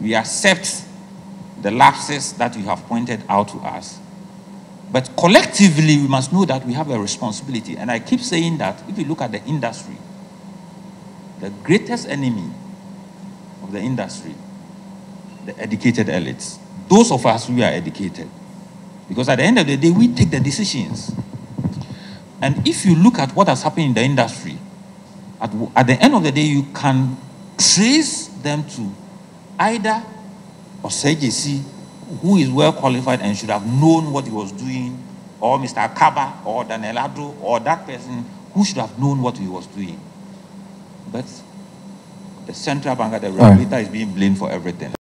we accept the lapses that you have pointed out to us. But collectively, we must know that we have a responsibility. And I keep saying that if you look at the industry, the greatest enemy of the industry, the educated elites, those of us who are educated. Because at the end of the day, we take the decisions. And if you look at what has happened in the industry, at, at the end of the day, you can trace them to either Osei-Gyasi, who is well qualified and should have known what he was doing, or Mr. Kaba, or Daniel Addo, or that person who should have known what he was doing. But the central bank, the regulator, is being blamed for everything.